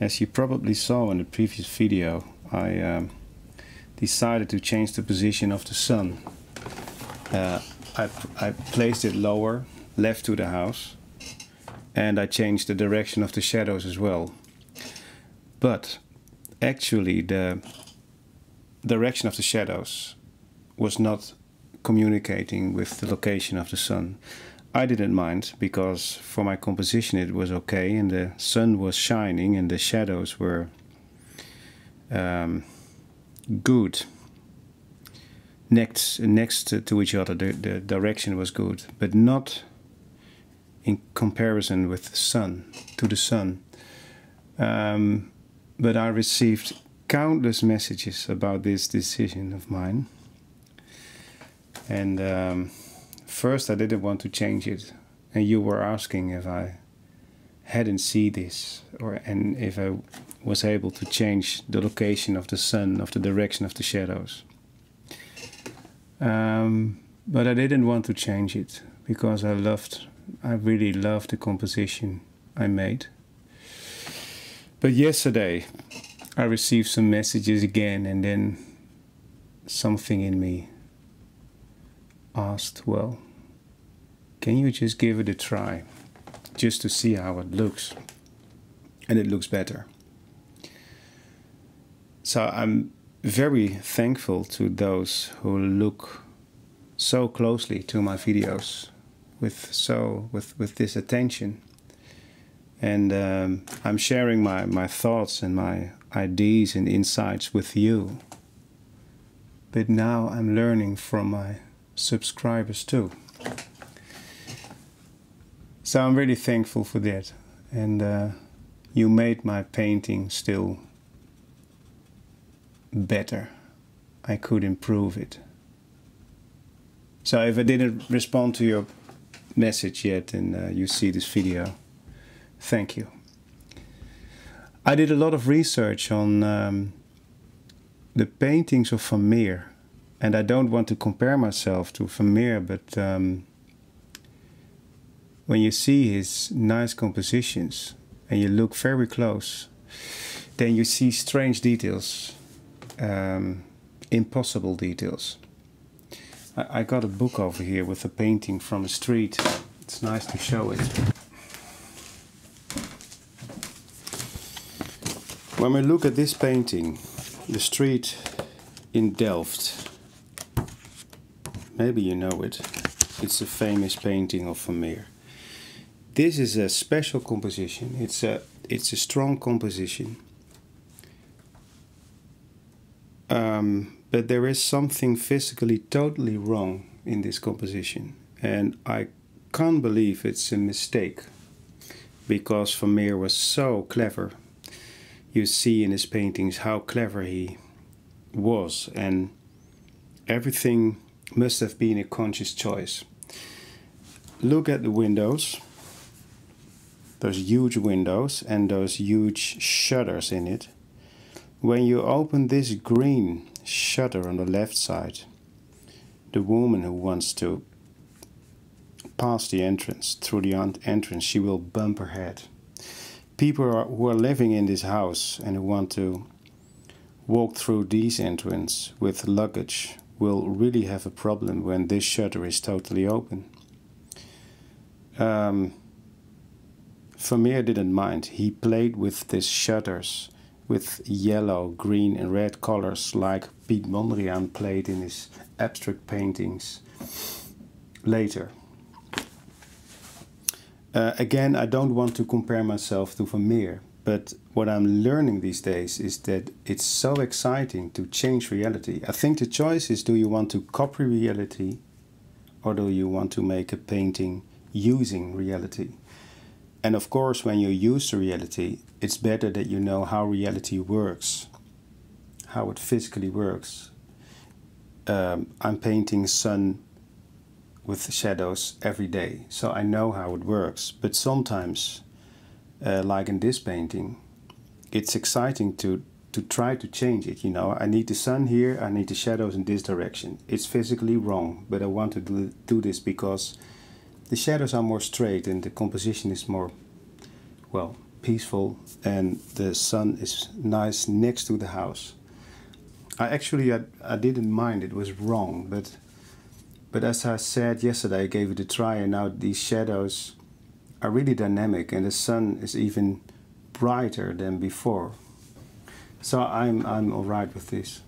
As you probably saw in the previous video, I um, decided to change the position of the sun. Uh, I, I placed it lower, left to the house, and I changed the direction of the shadows as well. But actually the direction of the shadows was not communicating with the location of the sun. I didn't mind because for my composition it was okay and the sun was shining and the shadows were um, good. Next next to each other the, the direction was good but not in comparison with the sun to the sun. Um, but I received countless messages about this decision of mine. And um, first I didn't want to change it, and you were asking if I hadn't seen this, or and if I was able to change the location of the sun, of the direction of the shadows. Um, but I didn't want to change it because I loved, I really loved the composition I made. But yesterday, I received some messages again, and then something in me asked, Well, can you just give it a try? Just to see how it looks. And it looks better. So I'm very thankful to those who look so closely to my videos with so with with this attention and um, I'm sharing my, my thoughts and my ideas and insights with you but now I'm learning from my subscribers too. So I'm really thankful for that. And uh, you made my painting still better. I could improve it. So if I didn't respond to your message yet and uh, you see this video, thank you. I did a lot of research on um, the paintings of Van Vermeer and I don't want to compare myself to Vermeer, but um, when you see his nice compositions and you look very close, then you see strange details, um, impossible details. I, I got a book over here with a painting from a street. It's nice to show it. When we look at this painting, the street in Delft, Maybe you know it. It's a famous painting of Vermeer. This is a special composition. It's a it's a strong composition. Um, but there is something physically totally wrong in this composition, and I can't believe it's a mistake because Vermeer was so clever. You see in his paintings how clever he was, and everything must have been a conscious choice. Look at the windows, those huge windows and those huge shutters in it. When you open this green shutter on the left side, the woman who wants to pass the entrance, through the entrance, she will bump her head. People are, who are living in this house and who want to walk through these entrance with luggage will really have a problem when this shutter is totally open. Um, Vermeer didn't mind. He played with these shutters with yellow, green and red colors like Piet Mondrian played in his abstract paintings later. Uh, again, I don't want to compare myself to Vermeer, but what I'm learning these days is that it's so exciting to change reality. I think the choice is do you want to copy reality or do you want to make a painting using reality? And of course, when you use the reality, it's better that you know how reality works, how it physically works. Um, I'm painting sun with shadows every day, so I know how it works. But sometimes uh, like in this painting, it's exciting to to try to change it. You know, I need the sun here, I need the shadows in this direction. It's physically wrong, but I want to do, do this because the shadows are more straight and the composition is more, well, peaceful and the sun is nice next to the house. I actually I, I didn't mind it was wrong, but but as I said yesterday, I gave it a try, and now these shadows are really dynamic, and the sun is even brighter than before. So I'm I'm all right with this.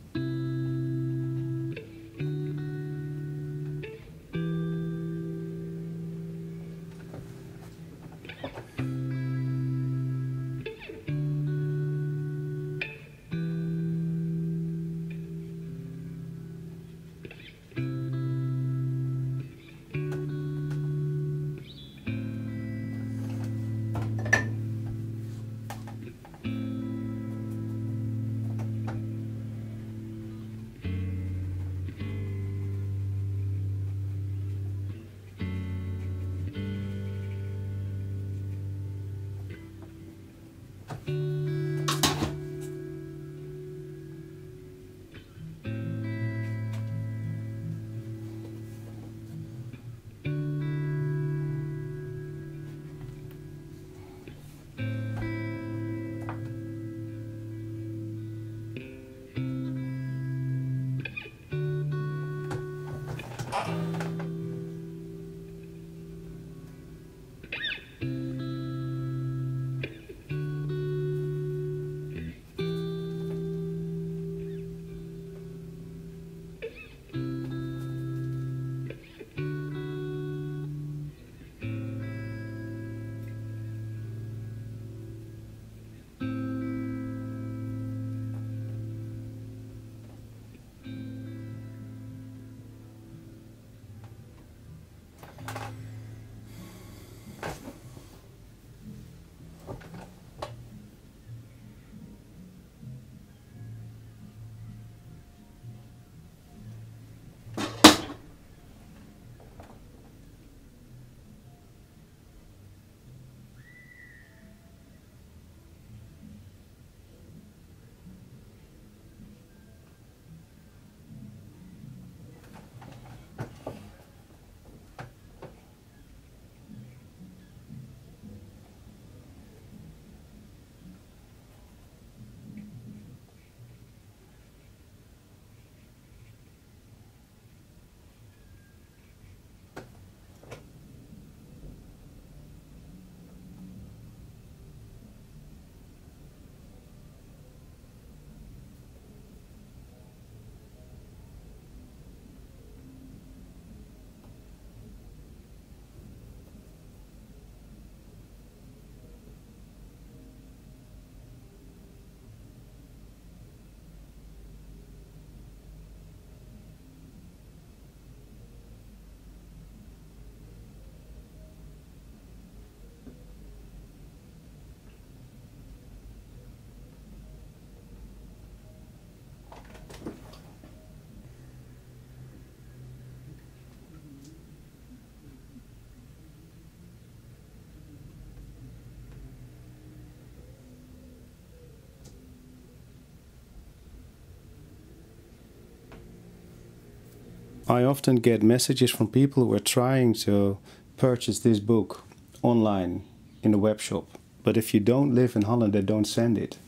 I often get messages from people who are trying to purchase this book online in a web shop. But if you don't live in Holland, they don't send it.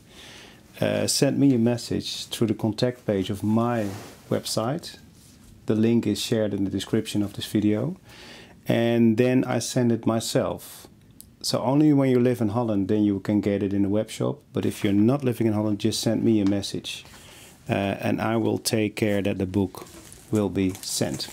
Uh, send me a message through the contact page of my website. The link is shared in the description of this video. And then I send it myself. So only when you live in Holland, then you can get it in the web shop. But if you're not living in Holland, just send me a message. Uh, and I will take care that the book will be sent.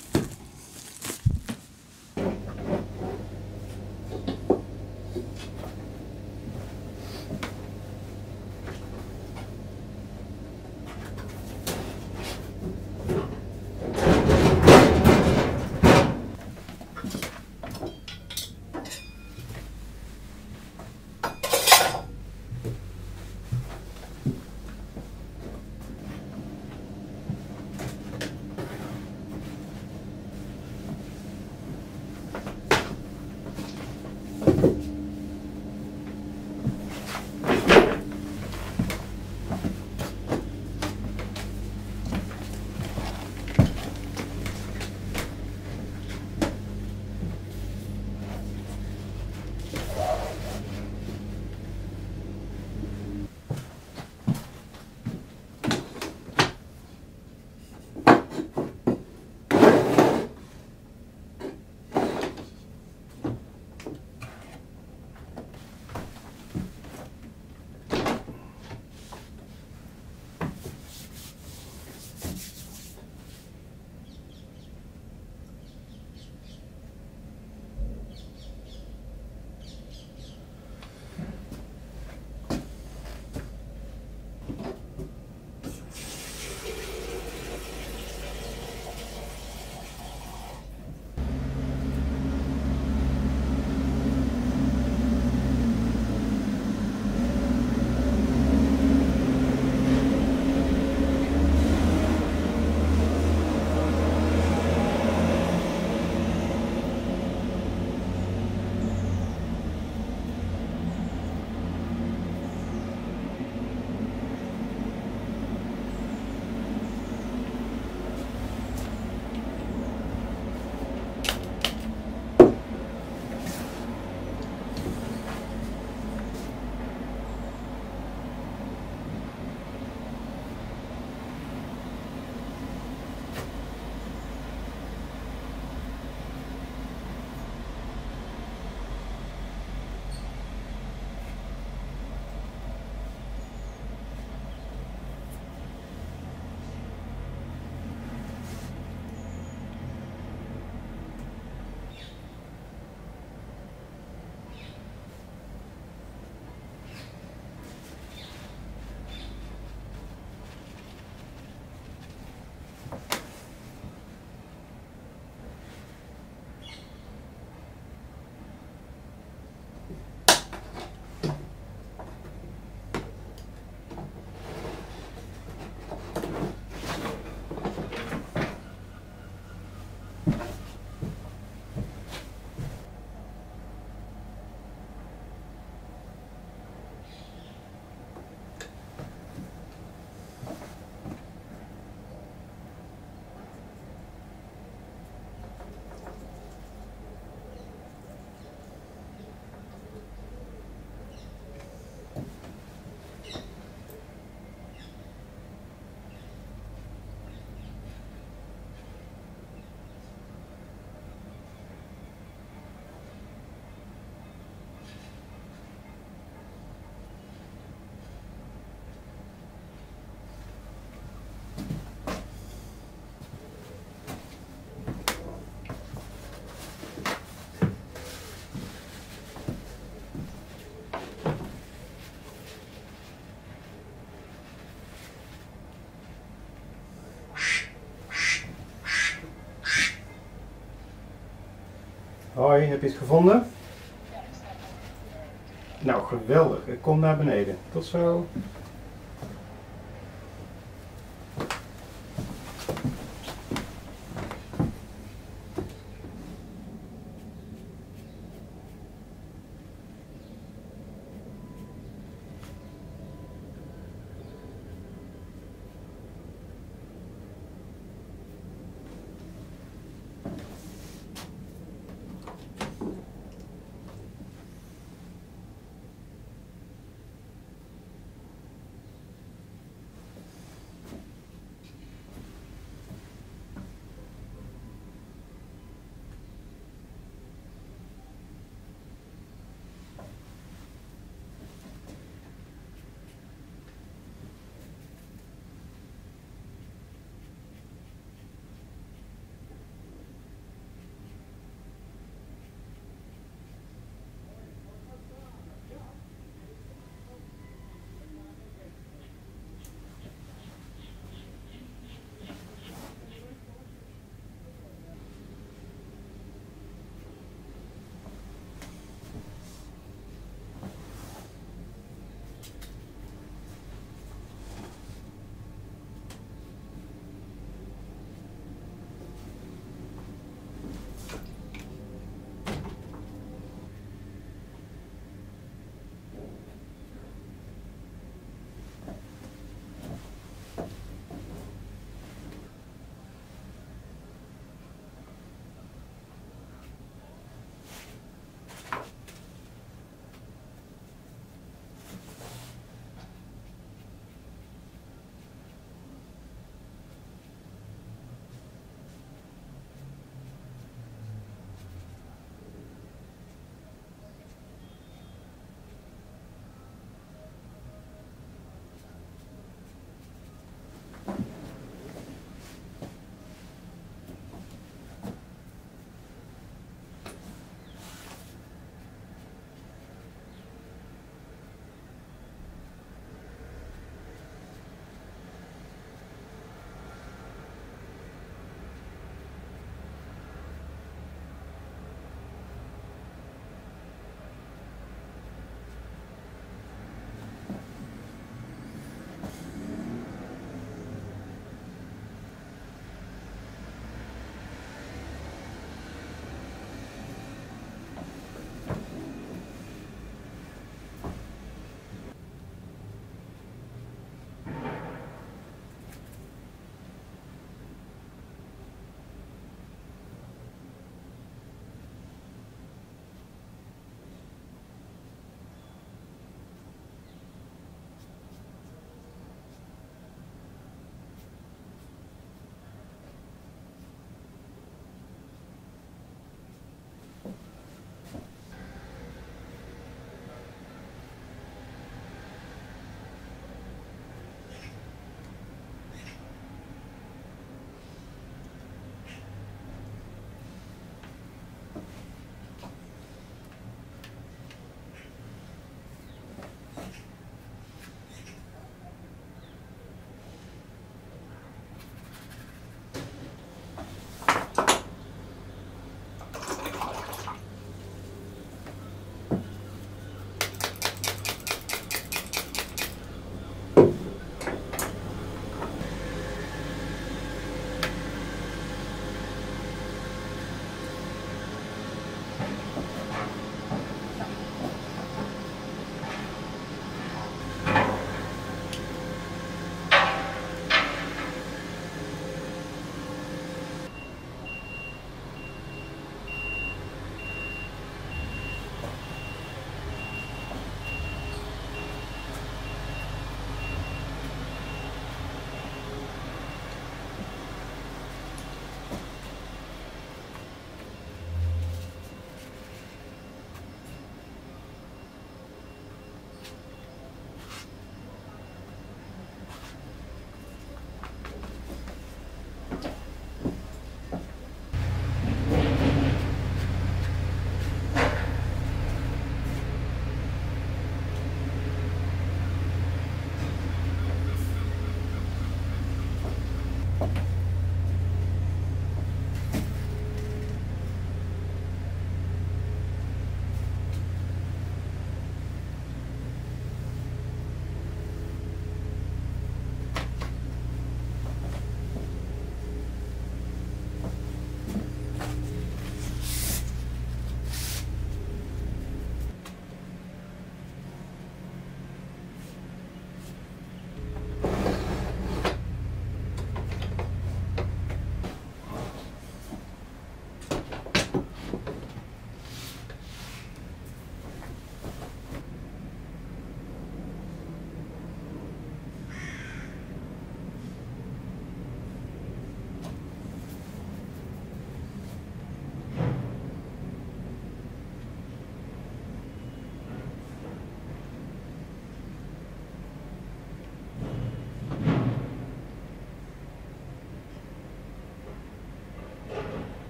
Hoi, heb je gevonden? Nou, geweldig. Ik kom naar beneden. Tot zo.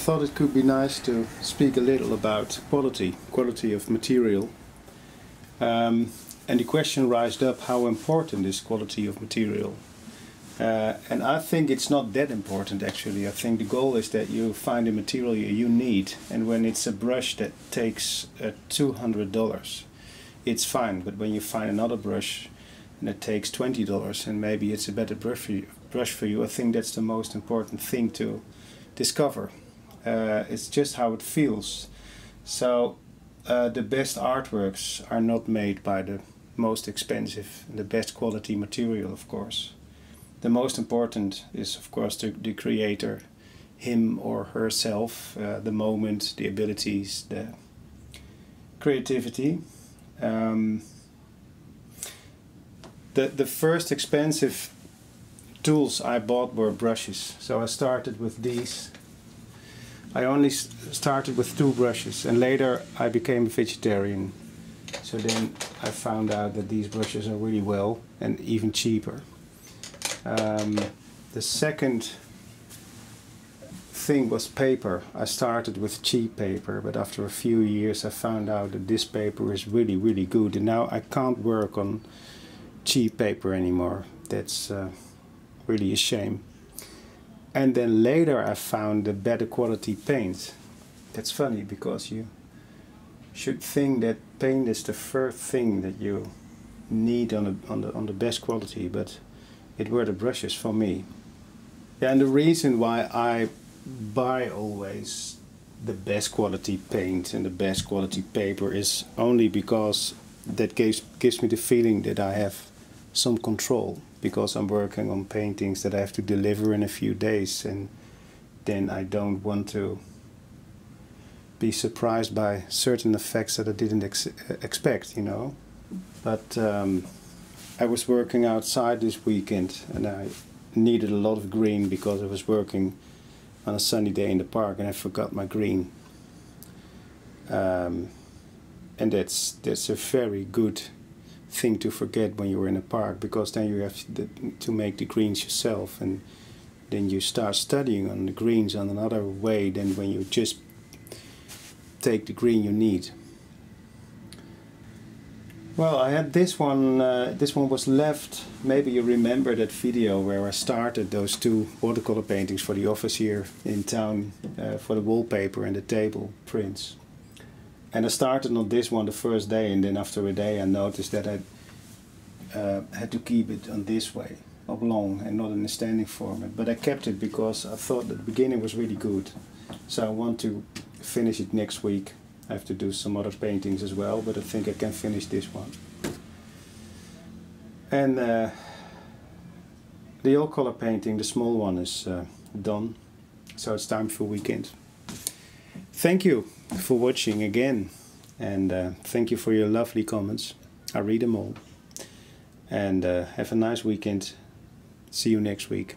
Thought it could be nice to speak a little about quality, quality of material. Um, and the question rised up how important is quality of material? Uh, and I think it's not that important actually. I think the goal is that you find the material you need, and when it's a brush that takes uh, $200, it's fine. But when you find another brush and it takes $20 and maybe it's a better brush for you, brush for you I think that's the most important thing to discover. Uh, it's just how it feels. So uh, the best artworks are not made by the most expensive, the best quality material, of course. The most important is, of course, the, the creator, him or herself, uh, the moment, the abilities, the creativity. Um, the the first expensive tools I bought were brushes. So I started with these. I only started with two brushes, and later I became a vegetarian. So then I found out that these brushes are really well and even cheaper. Um, the second thing was paper. I started with cheap paper, but after a few years I found out that this paper is really, really good. And now I can't work on cheap paper anymore. That's uh, really a shame. And then later I found the better quality paint. That's funny because you should think that paint is the first thing that you need on the, on the, on the best quality, but it were the brushes for me. Yeah, and the reason why I buy always the best quality paint and the best quality paper is only because that gives gives me the feeling that I have some control because I'm working on paintings that I have to deliver in a few days and then I don't want to be surprised by certain effects that I didn't ex expect, you know. But um, I was working outside this weekend and I needed a lot of green because I was working on a sunny day in the park and I forgot my green. Um, and that's that's a very good thing to forget when you're in a park because then you have to make the greens yourself and then you start studying on the greens on another way than when you just take the green you need. Well, I had this one, uh, this one was left, maybe you remember that video where I started those two watercolor paintings for the office here in town uh, for the wallpaper and the table prints. And I started on this one the first day, and then after a day, I noticed that I uh, had to keep it on this way, oblong, and not in a standing format. But I kept it because I thought that the beginning was really good. So I want to finish it next week. I have to do some other paintings as well, but I think I can finish this one. And uh, the oil color painting, the small one, is uh, done. So it's time for weekend. Thank you for watching again and uh, thank you for your lovely comments. I read them all. And uh, have a nice weekend. See you next week.